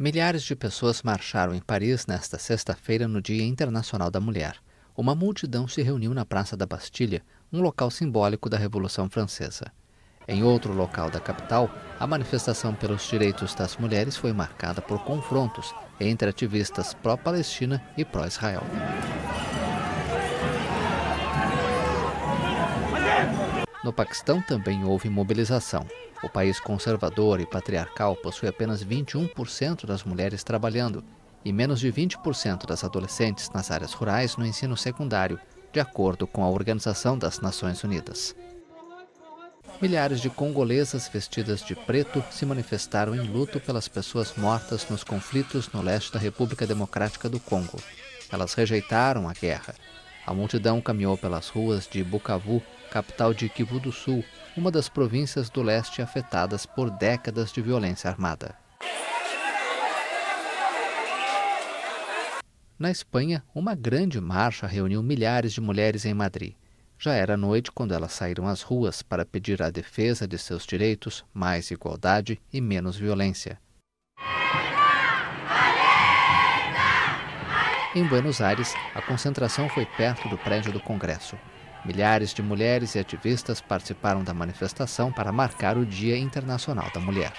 Milhares de pessoas marcharam em Paris nesta sexta-feira no Dia Internacional da Mulher. Uma multidão se reuniu na Praça da Bastilha, um local simbólico da Revolução Francesa. Em outro local da capital, a manifestação pelos direitos das mulheres foi marcada por confrontos entre ativistas pró-Palestina e pró-Israel. No Paquistão também houve mobilização. O país conservador e patriarcal possui apenas 21% das mulheres trabalhando e menos de 20% das adolescentes nas áreas rurais no ensino secundário, de acordo com a Organização das Nações Unidas. Milhares de congolesas vestidas de preto se manifestaram em luto pelas pessoas mortas nos conflitos no leste da República Democrática do Congo. Elas rejeitaram a guerra. A multidão caminhou pelas ruas de Bukavu, capital de Kivu do Sul, uma das províncias do leste afetadas por décadas de violência armada. Na Espanha, uma grande marcha reuniu milhares de mulheres em Madrid. Já era noite quando elas saíram às ruas para pedir a defesa de seus direitos, mais igualdade e menos violência. Em Buenos Aires, a concentração foi perto do prédio do Congresso. Milhares de mulheres e ativistas participaram da manifestação para marcar o Dia Internacional da Mulher.